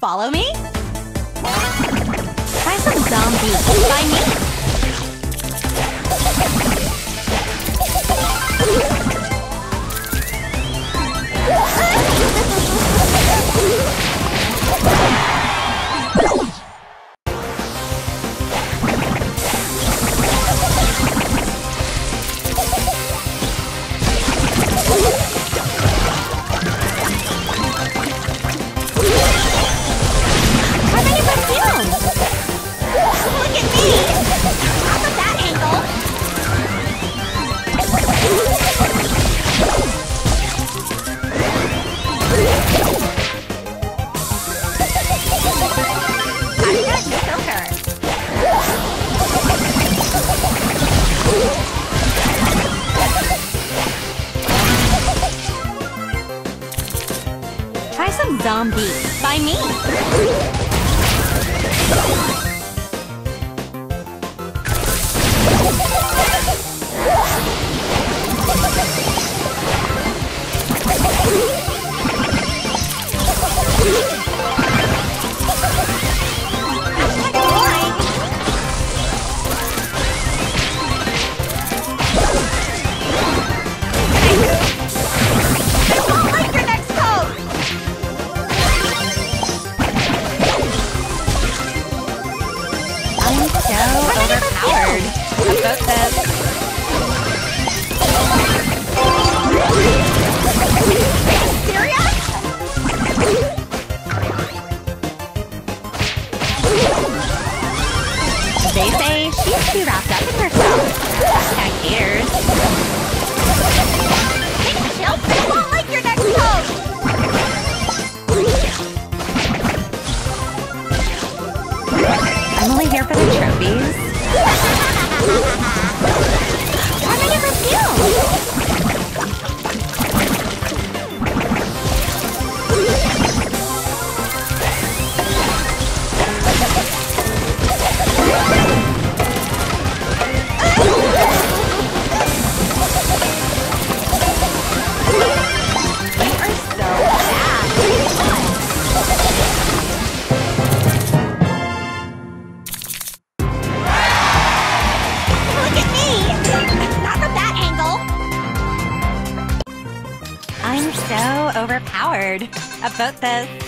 Follow me? Try some zombie by me. Zombie by me. So overpowered. About this. Serious? They say she's too wrapped up in herself. Hashtag haters. I'm only here for the trophies. I'm so overpowered. About this.